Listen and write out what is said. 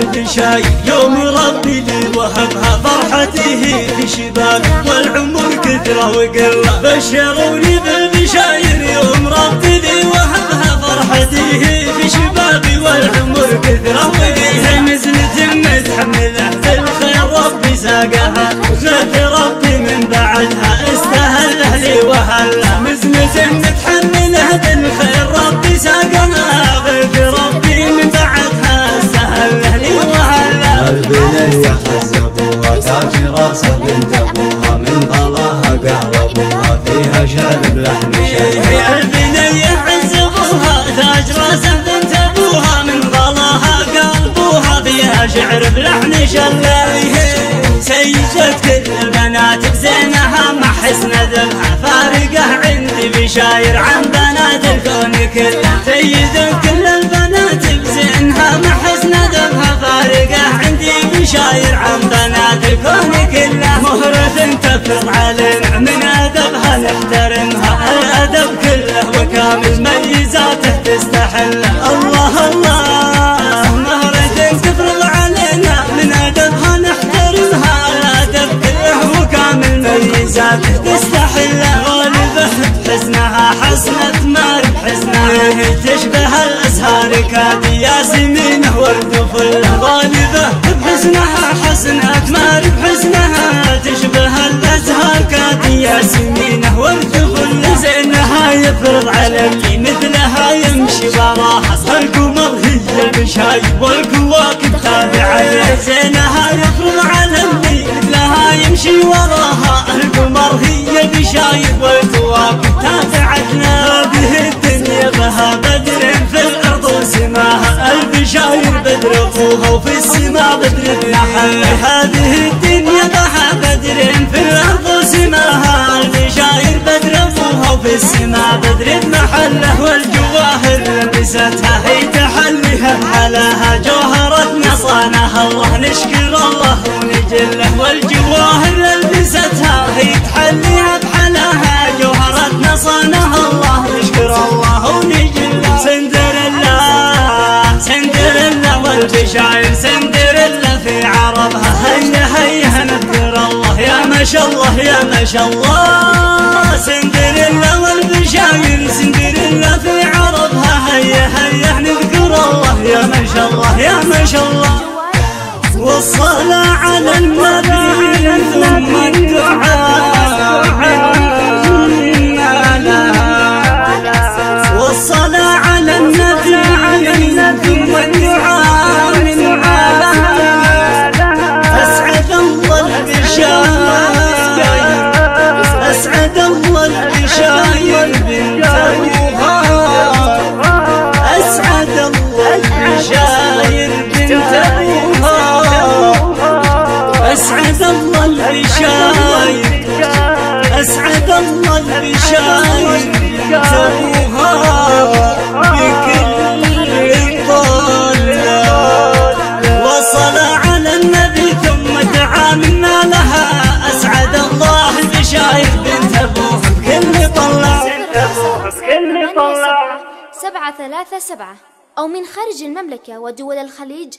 بشاي يوم ربي لي وهبها فرحته في شباب والعمر كثرة وقلة. بشروني بالبشاير يوم ربي لي وهبها فرحته في شبابي والعمر كثرة وقلة. نزلت متحملة بالخير ربي ساقها ابوها من فيها تاج بنت ابوها من ضلاها قلبوها فيها شعر بلحن شلايه سيجت كل البنات بزينها مع حسن ذبها فارقه عندي بشاير عن بنات الكون كله سيدت كل البنات بزينها مع حسن ذبها فارقه عندي بشاير عن بنات الكون كله مهرة تفرض علينا من أدبها نحترمها. الأدب كله وكامل ميزاته تستحله الله الله. مهرة تفرض علينا من أدبها نحترمها. الأدب كله وكامل ميزاته تستحله غالبة بحسنها حسنة ما بحسنها تشبه الأزهار. كاد ياسمينه ورد وفله على اللي مثلها يمشي وراها القمر هي المشاي والكواكب تابعة زينها يفرض على اللي مثلها يمشي وراها. القمر هي المشايب والكواكب تابعتنا هذه الدنيا بها بدر في الأرض وسماها البشاير بدر اخوها وفي السماء بدر ابنها هذه الدنيا اخوها وفي السماء بدر بمحله والجواهر لبستها هي تحليها بحلاها جوهرتنا صانها الله نشكر الله ونجله. والجواهر لبستها هي تحليها بحلاها جوهرتنا صانها الله نشكر الله ونجله. سندريلا سندريلا والبشاير سندريلا في عربها. هيا هيا نذكر الله. يا ما شاء الله يا ما شاء الله. الله يا ما شاء الله. والصلاة على النبي ثم الدعاء. أسعد الله البشاير أسعد الله البشاير بنت أبوها بكل طلة وصل على النبي ثم دعا منا لها. أسعد الله البشاير بنت أبوها بكل طلة سبعة ثلاثة سبعة. أو من خارج المملكة ودول الخليج